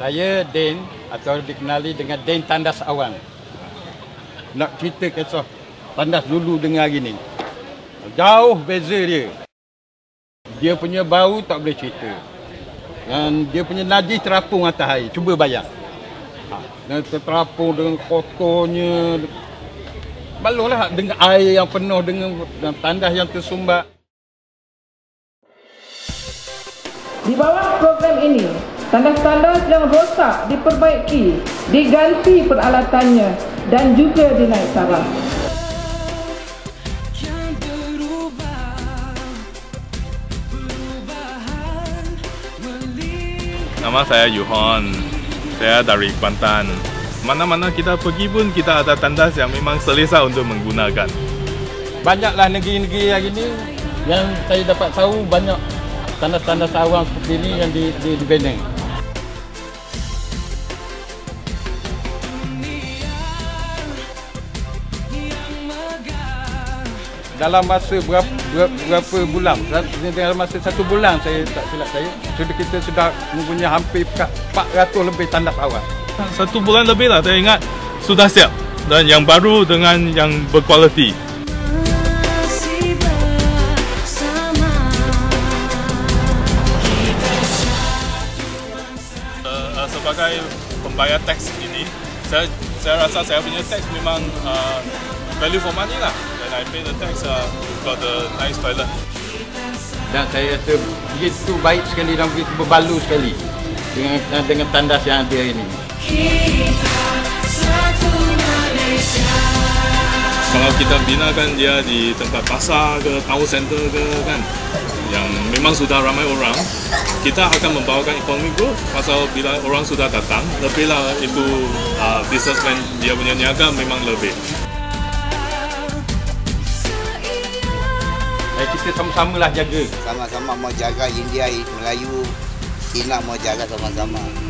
Saya Den atau dikenali dengan Den Tandas Awang. Nak cerita kisah Tandas dulu dengan hari ni. Jauh beza dia. Dia punya bau tak boleh cerita. Dan dia punya najis terapung atas air. Cuba bayang. Ha, dan terapung dengan kotornya. Balulah dengan air yang penuh dengan dan tandas yang tersumbat. Di bawah program ini, tandas-tandas yang rosak diperbaiki, diganti peralatannya dan juga dinaik taraf. Yang Nama saya Yuhon. Saya dari Kuantan. Mana-mana kita pergi pun kita ada tandas yang memang selesa untuk menggunakan. Banyaklah negeri-negeri hari ni yang saya dapat tahu banyak tandas-tandas awang seperti ini yang di, di, dibina. Yang Dalam masa berapa, berapa, berapa bulan, dalam masa satu bulan saya tak silap saya, sudah kita sudah mempunyai hampir 400 lebih tandas awang. Satu bulan lebih lah saya ingat sudah siap. Dan yang baru dengan yang berkualiti. Uh, uh, sebagai pembayar teks ini, saya saya rasa saya punya teks memang uh, value for money lah. And I pay the tax uh, got the nice toilet. Dan saya rasa begitu baik sekali dan begitu berbaloi sekali dengan dengan tandas yang ada ini. Kita Satu Malaysia Kalau kita binakan dia di tempat pasar ke, town center ke kan, yang memang sudah ramai orang, kita akan membawakan economic growth pasal bila orang sudah datang, lebih lah itu uh, businessman dia punya niaga memang lebih. Kita sama-samalah jaga. sama-sama mau jaga India Melayu Cina mau jaga sama-sama